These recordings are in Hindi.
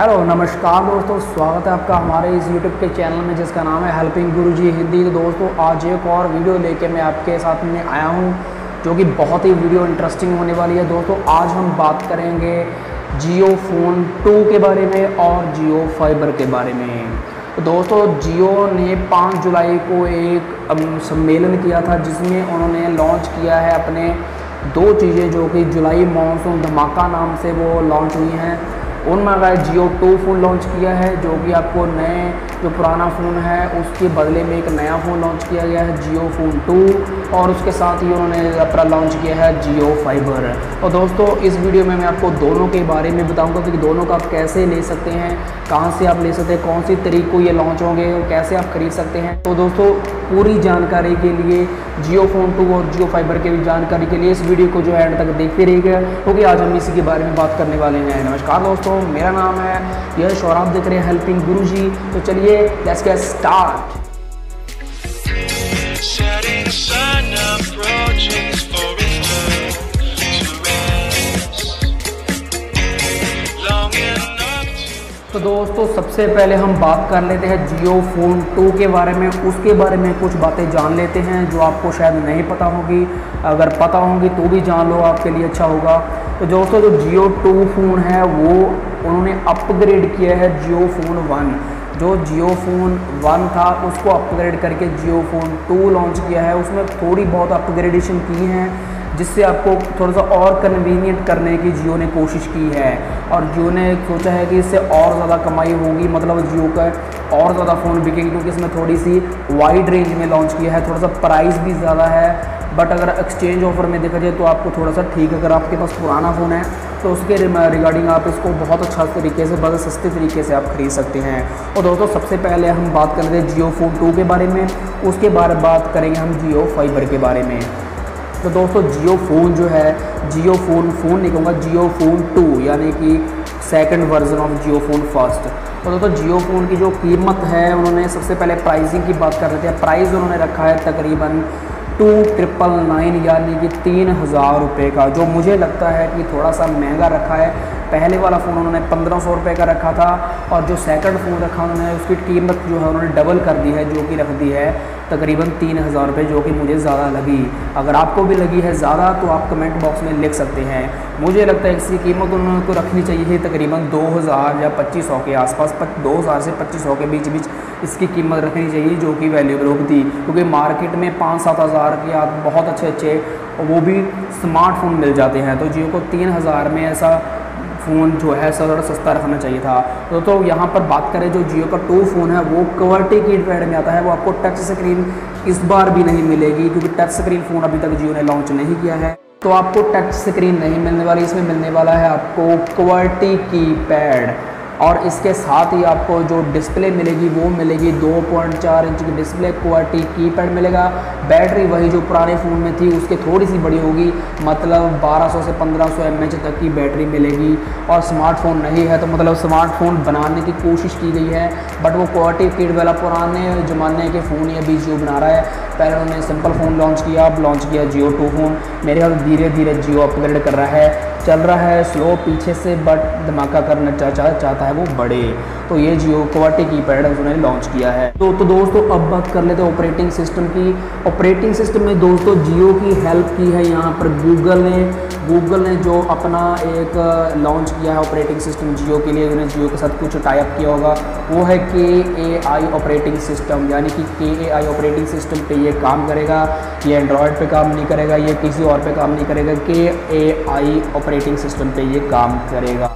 हेलो नमस्कार दोस्तों, स्वागत है आपका हमारे इस यूट्यूब के चैनल में, जिसका नाम है हेल्पिंग गुरुजी हिंदी तो दोस्तों, आज एक और वीडियो लेके मैं आपके साथ में आया हूँ, जो कि बहुत ही वीडियो इंटरेस्टिंग होने वाली है। दोस्तों, आज हम बात करेंगे जियो फ़ोन टू के बारे में और जियो फाइबर के बारे में। तो दोस्तों जियो ने 5 जुलाई को एक सम्मेलन किया था, जिसमें उन्होंने लॉन्च किया है अपने दो चीज़ें, जो कि जुलाई मानसून धमाका नाम से वो लॉन्च हुई हैं। उनमें अगर जियो टू फ़ोन लॉन्च किया है, जो कि आपको नए, जो पुराना फ़ोन है, उसके बदले में एक नया फ़ोन लॉन्च किया गया है, जियो फ़ोन टू, और उसके साथ ही उन्होंने अपना लॉन्च किया है, जियो फाइबर। और दोस्तों, इस वीडियो में मैं आपको दोनों के बारे में बताऊँगा कि दोनों का आप कैसे ले सकते हैं, कहाँ से आप ले सकते हैं, कौन सी तरीक को ये लॉन्च होंगे और कैसे आप खरीद सकते हैं। तो दोस्तों पूरी जानकारी के लिए जियो फ़ोन टू और जियो फाइबर के भी जानकारी के लिए इस वीडियो को जो है एंड तक देखते रहिएगा, क्योंकि आज हम इसी के बारे में बात करने वाले हैं। नमस्कार दोस्तों, मेरा नाम है यश और आप देख रहे हैं हेल्पिंग गुरु जी तो चलिए लेट्स गेट स्टार्ट तो दोस्तों, सबसे पहले हम बात कर लेते हैं जियो फ़ोन टू के बारे में। उसके बारे में कुछ बातें जान लेते हैं जो आपको शायद नहीं पता होगी। अगर पता होंगी तो भी जान लो, आपके लिए अच्छा होगा। तो दोस्तों, जो जियो टू फ़ोन है, वो उन्होंने अपग्रेड किया है जियो फ़ोन वन। जो जियो फ़ोन वन था, उसको अपग्रेड करके जियो फ़ोन टू लॉन्च किया है। उसमें थोड़ी बहुत अपग्रेडेशन की हैं। जिससे आपको थोड़ा सा और कन्वीनियंट करने की जियो ने कोशिश की है। और जियो ने सोचा है कि इससे और ज़्यादा कमाई होगी मतलब जियो का और ज़्यादा फ़ोन बिकेंगे, क्योंकि इसमें थोड़ी सी वाइड रेंज में लॉन्च किया है। थोड़ा सा प्राइस भी ज़्यादा है बट अगर एक्सचेंज ऑफ़र में देखा जाए तो आपको थोड़ा सा ठीक अगर आपके पास पुराना फ़ोन है तो उसके रिगार्डिंग आप इसको बहुत अच्छा तरीके से, बहुत सस्ते तरीके से आप खरीद सकते हैं। और दोस्तों, सबसे पहले हम बात कर रहे हैं जियो फ़ोन टू के बारे में। उसके बारे बात करेंगे हम जियो फाइबर के बारे में। तो दोस्तों जियो फ़ोन जो है, जियो फ़ोन फ़ोन नहीं कहूँगा, जियो फ़ोन टू, यानी कि second version of Jio phone first तो दोस्तों जियो फ़ोन की जो कीमत है, उन्होंने सबसे पहले प्राइसिंग की बात कर रहे थे। प्राइस उन्होंने रखा है तकरीबन टू ट्रिपल नाइन यानी कि तीन हज़ार रुपये का, जो मुझे लगता है कि थोड़ा सा महँगा रखा है। पहले वाला फ़ोन उन्होंने पंद्रह सौ रुपये का रखा था और जो सेकंड फ़ोन रखा उन्होंने, उसकी कीमत जो है उन्होंने डबल कर दी है, जो कि रख दी है तकरीबन तीन हज़ार रुपये जो कि मुझे ज़्यादा लगी। अगर आपको भी लगी है ज़्यादा तो आप कमेंट बॉक्स में लिख सकते हैं। मुझे लगता है इसकी कीमत उन्होंने को रखनी चाहिए थी तकरीबन दो हज़ार या पच्चीस सौ के आसपास दो हज़ार से पच्चीस सौ के बीच बीच इसकी कीमत रखनी चाहिए, जो कि वैल्यूबल होती। क्योंकि मार्केट में पाँच सात हज़ार के बहुत अच्छे अच्छे वो भी स्मार्टफ़ोन मिल जाते हैं। तो जियो को तीन हज़ार में ऐसा फ़ोन जो है थोड़ा सस्ता रखना चाहिए था। तो तो यहाँ पर बात करें जो जियो का टू फ़ोन है, वो क्वालिटी की पैड में आता है, वो आपको टच स्क्रीन इस बार भी नहीं मिलेगी, क्योंकि टच स्क्रीन फ़ोन अभी तक जियो ने लॉन्च नहीं किया है। तो आपको टच स्क्रीन नहीं मिलने वाली, इसमें मिलने वाला है आपको क्वर्टी की पैड। और इसके साथ ही आपको जो डिस्प्ले मिलेगी वो मिलेगी 2.4 इंच की डिस्प्ले क्वालिटी कीपैड मिलेगा। बैटरी वही जो पुराने फ़ोन में थी, उसके थोड़ी सी बड़ी होगी मतलब 1200 से 1500 सौ तक की बैटरी मिलेगी। और स्मार्टफ़ोन नहीं है तो मतलब स्मार्टफ़ोन बनाने की कोशिश की गई है बट वो क्वालिटी किट वाला पुराने ज़माने के फ़ोन ही अभी जियो बना रहा है। पहले उन्होंने सिंपल फ़ोन लॉन्च किया, अब लॉन्च किया जियो टू फ़ोन मेरे ख्याल धीरे धीरे जियो अपग्रेड कर रहा है, चल रहा है स्लो पीछे से बट धमाका करना चाहता है। वो बड़े। तो ये जियो क्वालिटी की पैड उसने लॉन्च किया है। तो तो दोस्तों, अब बात कर लेते हैं ऑपरेटिंग सिस्टम की। ऑपरेटिंग सिस्टम में दोस्तों, जियो की हेल्प की है यहाँ पर गूगल ने। गूगल ने जो अपना एक लॉन्च किया है ऑपरेटिंग सिस्टम जियो के लिए, उन्होंने जियो के साथ कुछ टाइप किया होगा। वो है के ए आई ऑपरेटिंग सिस्टम यानी कि के ए आई ऑपरेटिंग सिस्टम पे ये काम करेगा। ये एंड्रॉयड पे काम नहीं करेगा, ये किसी और पे काम नहीं करेगा। के ए आई ऑपरेटिंग सिस्टम पे ये काम करेगा।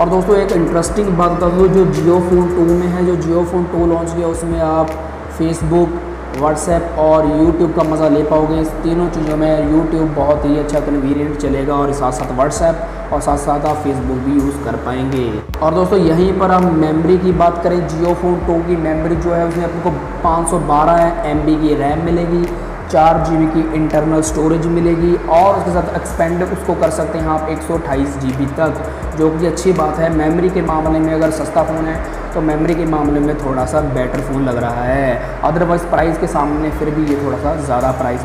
और दोस्तों, एक इंटरेस्टिंग बात बता दो, जो जियो फ़ोन टू में है, जो जियो फ़ोन टू लॉन्च किया, उसमें आप फेसबुक व्हाट्सएप और यूट्यूब का मज़ा ले पाओगे। इस तीनों चीज़ों में यूट्यूब बहुत ही अच्छा कन्वीनियंट चलेगा और साथ साथ व्हाट्सएप और साथ साथ आप फेसबुक भी यूज़ कर पाएँगे। और दोस्तों, यहीं पर हम मेमोरी की बात करें जियो फ़ोन टू की मेमोरी जो है, उसमें आपको 512 एम की रैम मिलेगी। चार जीबी की इंटरनल स्टोरेज मिलेगी और उसके साथ एक्सपेंड उसको कर सकते हैं आप एक सौ तक, जो कि अच्छी बात है। मेमोरी के मामले में अगर सस्ता फ़ोन है तो मेमोरी के मामले में थोड़ा सा बेटर फ़ोन लग रहा है। अदरवाइज़ प्राइस के सामने फिर भी ये थोड़ा सा ज़्यादा प्राइस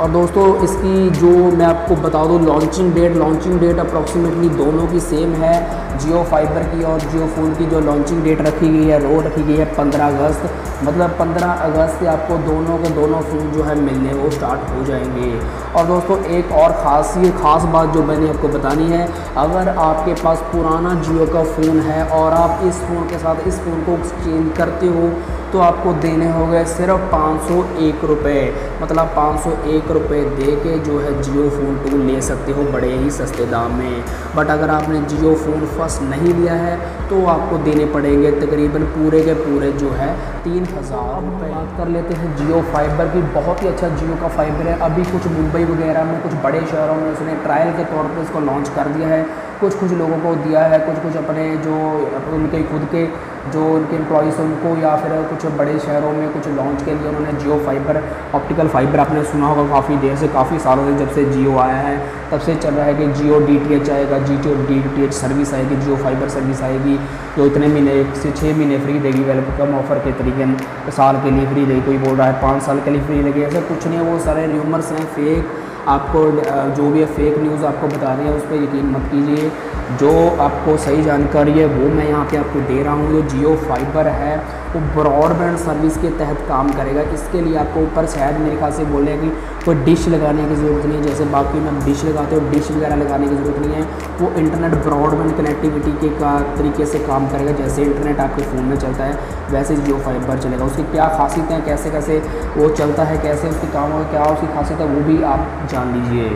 और दोस्तों, इसकी जो मैं आपको बता दूँ launching date launching date approximately दोनों की सेम है। जियो फाइबर की और जियो फ़ोन की जो लॉन्चिंग डेट रखी गई है, वो रखी गई है पंद्रह अगस्त। मतलब पंद्रह अगस्त से आपको दोनों के दोनों फ़ोन जो है मिलने, वो स्टार्ट हो जाएँगे। और दोस्तों, एक और ख़ास, ये ख़ास बात जो मैंने आपको बतानी है, अगर आपके पास पुराना जियो का फ़ोन है और आप इस फ़ोन के साथ, इस फ़ोन को एक्सचेंज करते हो तो आपको देने हो गए सिर्फ़ पाँच सौ एक रुपये मतलब पाँच सौ एक रुपये दे के जो है जियो फ़ोन टू ले सकते हो बड़े ही सस्ते दाम में। बट अगर आपने जियो फ़ोन फ़र्स्ट नहीं लिया है तो आपको देने पड़ेंगे तकरीबन पूरे के पूरे जो है तीन हज़ार रुपये बात कर लेते हैं जियो फाइबर की। बहुत ही अच्छा जियो का फाइबर है। अभी कुछ मुंबई वगैरह में कुछ बड़े शहरों में उसने ट्रायल के तौर पर इसको लॉन्च कर दिया है। कुछ कुछ लोगों को दिया है। कुछ कुछ अपने जो उनके खुद के जो उनके एम्प्लॉज़ उनको या फिर कुछ बड़े शहरों में कुछ लॉन्च के लिए उन्होंने जियो फाइबर ऑप्टिकल फाइबर आपने सुना होगा काफ़ी देर से, काफ़ी सालों से जब से जियो आया है, तब से चल रहा है कि जियो डी टी एच आएगा G T D T H service आएगी जियो फाइबर सर्विस आएगी, जो इतने महीने से छः महीने फ्री देगी वेलकम ऑफ़र के तरीके, साल के लिए फ्री देगी, कोई बोल रहा है, पाँच साल के लिए फ्री देगी, ऐसा कुछ नहीं है, वो सारे र्यूमर्स हैं फेक आपको जो भी फेक न्यूज़ आपको बता रही है, उस पर यकीन मत कीजिए। जो आपको सही जानकारी है, वो मैं यहाँ पे आपको दे रहा हूँ। जो जियो फाइबर है। वो ब्रॉडबैंड सर्विस के तहत काम करेगा। इसके लिए आपको ऊपर शायद मेरे ख्याल से बोले कि कोई डिश लगाने की ज़रूरत नहीं है। जैसे बाकी में डिश लगाते हो, डिश वगैरह लगाने की ज़रूरत नहीं है। वो इंटरनेट ब्रॉडबैंड कनेक्टिविटी के का तरीके से काम करेगा, जैसे इंटरनेट आपके फ़ोन में चलता है। वैसे जियो फाइबर चलेगा। उसकी क्या खासियत कैसे कैसे वो चलता है, कैसे उसके काम और क्या उसकी खासियत है, वो भी आप जान लीजिए।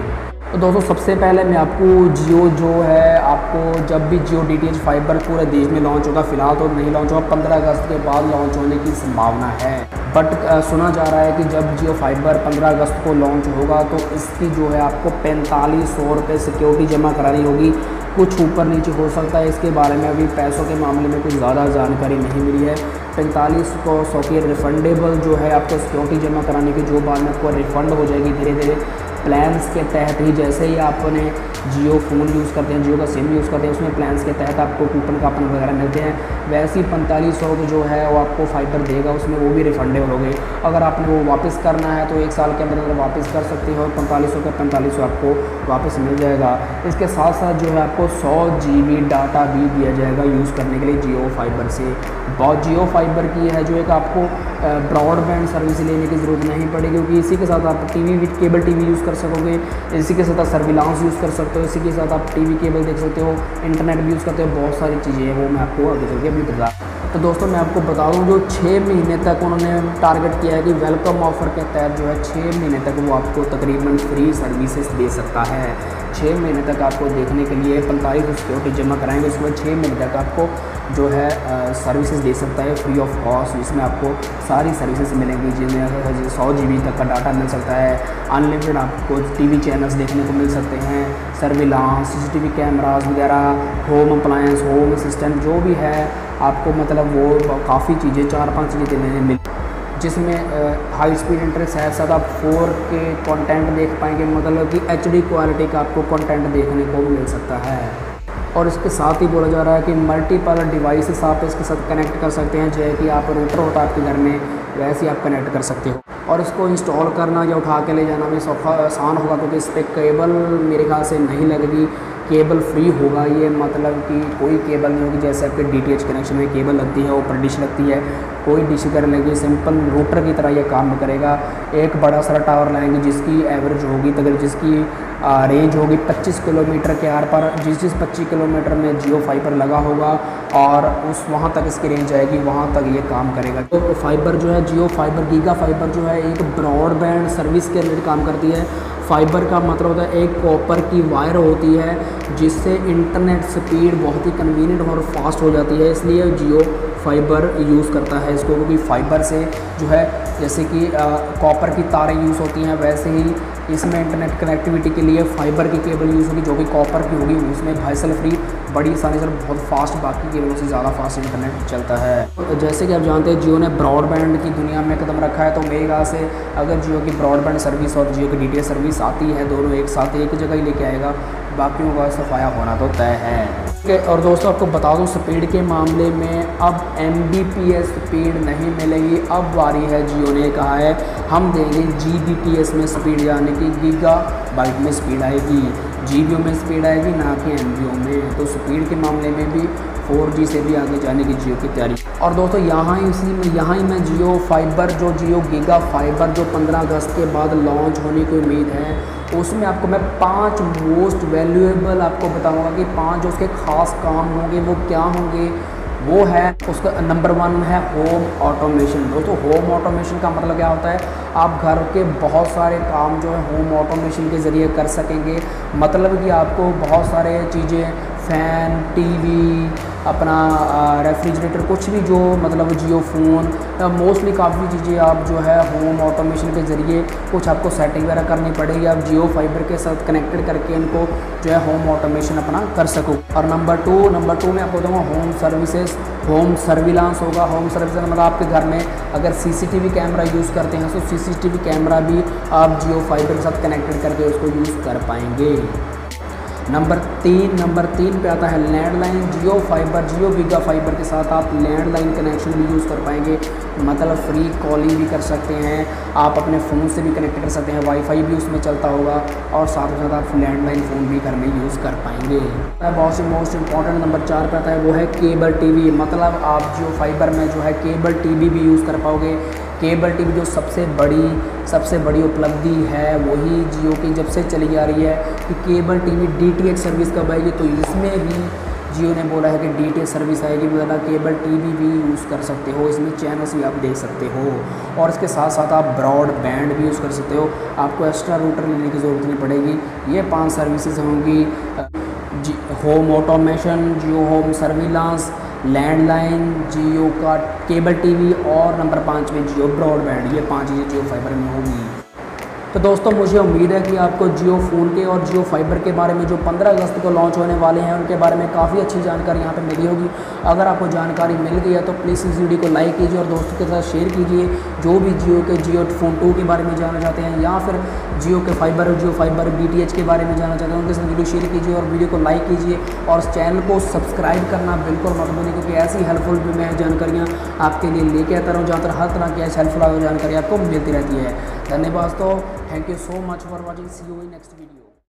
तो दोस्तों, सबसे पहले मैं आपको जियो जो है, आपको जब भी Jio D T H fibre पूरे देश में लॉन्च होगा, फ़िलहाल तो नहीं लॉन्च होगा, पंद्रह अगस्त के बाद लॉन्च होने की संभावना है। बट सुना जा रहा है कि जब जियो फाइबर पंद्रह अगस्त को लॉन्च होगा तो इसकी जो है आपको पैंतालीस सौ रुपये सिक्योरिटी जमा करानी होगी। कुछ ऊपर नीचे हो सकता है। इसके बारे में अभी पैसों के मामले में कुछ ज़्यादा जानकारी नहीं मिली है। पैंतालीस को सौ की रिफ़ंडेबल जो है आपको सिक्योरिटी जमा कराने की जो बाद में आपको रिफ़ंड हो जाएगी धीरे धीरे प्लान्स के तहत ही जैसे ही आपने जियो फ़ोन यूज़ करते हैं, जियो का सिम यूज़ करते हैं, उसमें प्लान्स के तहत आपको कूपन कापन वगैरह मिलते हैं। वैसे ही पैंतालीस सौ जो है वो आपको फाइबर देगा, उसमें वो भी रिफंडेबल हो गए। अगर आपने वो वापस करना है तो एक साल के अंदर अंदर वापस कर सकते हो, पैंतालीस सौ का पैंतालीस सौ आपको वापस मिल जाएगा। इसके साथ साथ जो है आपको सौ जी बी डाटा भी दिया जाएगा यूज़ करने के लिए जियो फाइबर से। बहुत जियो फाइबर की है जो एक आपको ब्रॉडबैंड सर्विस लेने की ज़रूरत नहीं पड़ेगी, क्योंकि इसी के साथ आप T V cable TV use कर सकोगे, इसी के साथ आप सर्विलांस यूज़ कर सकते हो, इसी के साथ आप टीवी केबल देख सकते हो इंटरनेट भी यूज़ करते हो, बहुत सारी चीज़ें हैं वो मैं आपको आगे चल के अभी बता तो दोस्तों मैं आपको बता दूँ जो छः महीने तक उन्होंने टारगेट किया है कि वेलकम ऑफ़र के तहत जो है छः महीने तक वो आपको तकरीबन फ्री सर्विसेज़ दे सकता है। छः महीने तक आपको देखने के लिए पैंतालीस सिक्योरिटी जमा कराएँगे बाद छः महीने तक आपको जो है सर्विसेज़ दे सकता है फ्री ऑफ़ कॉस्ट इसमें आपको सारी सर्विसेज़ मिलेंगी, जिनमें सौ जी तक का डाटा मिल सकता है। अनलिमिटेड आपको टीवी चैनल्स देखने को मिल सकते हैं सर्विलांस सीसीटीवी कैमराज वगैरह होम अप्लायंस होम असिस्टेंट जो भी है आपको मतलब वो काफ़ी चीज़ें, चार पाँच चीज़ें देने मिल जिसमें हाई स्पीड इंटरनेट साथ साथ आप फोर के कंटेंट देख पाएँगे मतलब कि एचडी क्वालिटी का आपको कंटेंट देखने को मिल सकता है। और इसके साथ ही बोला जा रहा है कि मल्टीपल डिवाइसेस आप इसके साथ कनेक्ट कर सकते हैं, जैसे कि आप रूटर होता है आपके घर में, वैसे ही आप कनेक्ट कर सकते हो। और इसको इंस्टॉल करना या उठा के ले जाना भी सौखा, आसान होगा, क्योंकि इस पर केबल मेरे ख्याल से नहीं लगेगी। केबल फ्री होगा ये मतलब कि कोई केबल नहीं होगी जैसे आपके डीटीएच कनेक्शन में केबल लगती है ऊपर डिश लगती है कोई डिश कर लेंगे सिंपल रूटर की तरह ये काम करेगा। एक बड़ा सारा टावर लाएँगे जिसकी एवरेज होगी तक जिसकी आ, रेंज होगी 25 किलोमीटर के आर पर जिस जिस 25 किलोमीटर में जियो फाइबर लगा होगा और उस वहाँ तक इसकी रेंज आएगी वहाँ तक ये काम करेगा। तो फाइबर जो है जियो फाइबर गीगा फाइबर जो है एक ब्रॉडबैंड सर्विस के रिलेटेड काम करती है। फाइबर का मतलब होता है, एक कॉपर की वायर होती है, जिससे इंटरनेट स्पीड बहुत ही कन्वीनियंट और फास्ट हो जाती है, इसलिए जियो फाइबर यूज़ करता है इसको, क्योंकि फाइबर से जो है, जैसे कि कॉपर की तारें यूज़ होती हैं, वैसे ही इसमें इंटरनेट कनेक्टिविटी के लिए फाइबर की केबल यूज़ होगी, जो कि कॉपर की होगी, उसमें भाईसल फ्री बड़ी आसानी से बहुत फास्ट बाकी केबलों से ज़्यादा फास्ट इंटरनेट चलता है। जैसे कि आप जानते हैं, जियो ने ब्रॉडबैंड की दुनिया में कदम रखा है तो ख्याल से अगर जियो की ब्रॉडबैंड सर्विस और जियो की डी सर्विस आती है, दोनों एक साथ एक जगह ही लेके आएगा, बाकियों का सफाया होना तो तय है। और दोस्तों आपको बता दूँ स्पीड के मामले में अब एम स्पीड नहीं मिलेगी, अब वारी है जियो ने कहा है, हम देंगे जी में स्पीड यानी कि गीगा बाइट में स्पीड आएगी। जी में स्पीड आएगी, ना कि एम में। तो स्पीड के मामले में भी फोर जी से भी आगे जाने की जियो की तैयारी। और दोस्तों, यहाँ ही इसी में, यहाँ ही मैं जियो फाइबर जो जियो गीगा फाइबर जो 15 अगस्त के बाद लॉन्च होने की उम्मीद है, उसमें आपको मैं पाँच मोस्ट वैल्यूएबल आपको बताऊँगा कि पाँच उसके ख़ास काम होंगे, वो क्या होंगे। वो है, उसका नंबर वन है होम ऑटोमेशन दोस्तों होम ऑटोमेशन का मतलब क्या होता है? आप घर के बहुत सारे काम जो है होम ऑटोमेशन के ज़रिए कर सकेंगे। मतलब कि आपको बहुत सारे चीज़ें फ़ैन टीवी अपना रेफ्रिजरेटर कुछ भी जो मतलब जियो फ़ोन मोस्टली काफ़ी चीज़ें आप जो है होम ऑटोमेशन के ज़रिए कुछ आपको सेटिंग वगैरह करनी पड़ेगी, आप जियो फाइबर के साथ कनेक्टेड करके इनको जो है होम ऑटोमेशन अपना कर सको। और नंबर टू नंबर टू में आपको बताऊँगा होम सर्विसेज़ होम सर्विलांस होगा। होम सर्विस मतलब आपके घर में अगर सीसीटीवी कैमरा यूज़ करते हैं तो सीसीटीवी कैमरा भी आप जियो फाइबर के साथ कनेक्टेड करके उसको यूज़ कर पाएँगे। नंबर तीन नंबर तीन पे आता है landline Jio fibre Jio Giga fibre के साथ आप लैंडलाइन कनेक्शन भी यूज़ कर पाएँगे। मतलब फ्री कॉलिंग भी कर सकते हैं, आप अपने फ़ोन से भी कनेक्ट कर सकते हैं वाईफाई भी उसमें चलता होगा और साथ ही साथ आप लैंडलाइन फ़ोन भी घर में यूज़ कर पाएँगे। बहुत ही मोस्ट इंपॉर्टेंट नंबर चार पे आता है, वो है केबल टीवी मतलब आप जियो फाइबर में जो है केबल टीवी भी यूज़ कर पाओगे। केबल टीवी जो सबसे बड़ी सबसे बड़ी उपलब्धि है, वही जियो की जब से चली आ रही है कि केबल टीवी डीटीएच सर्विस कब आएगी? तो इसमें भी जियो ने बोला है कि डी सर्विस आएगी मतलब केबल टीवी भी यूज़ कर सकते हो, इसमें चैनल्स भी आप देख सकते हो और इसके साथ साथ आप ब्रॉड बैंड भी यूज़ कर सकते हो। आपको एक्स्ट्रा रूटर लेने की ज़रूरत नहीं पड़ेगी। ये पाँच सर्विसेज़ होंगी। Home automation Jio home surveillance landline, Jio का, केबल टीवी और नंबर पाँच में जियो ब्रॉडबैंड। ये पाँच चीज़ें जियो फाइबर में होंगी। तो दोस्तों, मुझे उम्मीद है कि आपको जियो फ़ोन के और जियो फाइबर के बारे में जो 15 अगस्त को लॉन्च होने वाले हैं, उनके बारे में काफ़ी अच्छी जानकारी यहाँ पे मिली होगी। अगर आपको जानकारी मिल गई है तो प्लीज़ इस वीडियो को लाइक कीजिए और दोस्तों के साथ शेयर कीजिए। जो भी जियो के जियो फ़ोन टू के बारे में जानना चाहते हैं, या फिर जियो के फाइबर और जियो फाइबर बी के बारे में जानना चाहते हैं, उनके साथ वीडियो शेयर कीजिए और वीडियो को लाइक कीजिए। और चैनल को सब्सक्राइब करना बिल्कुल मत भूलिए, क्योंकि ऐसी हेल्पफुल भी मैं जानकारियाँ आपके लिए लेके आता रहूँ, जहाँ पर हर तरह की ऐसी हेल्पफुल जानकारी आपको मिलती रहती है। धन्यवाद तो thank you so much for watching see you in next video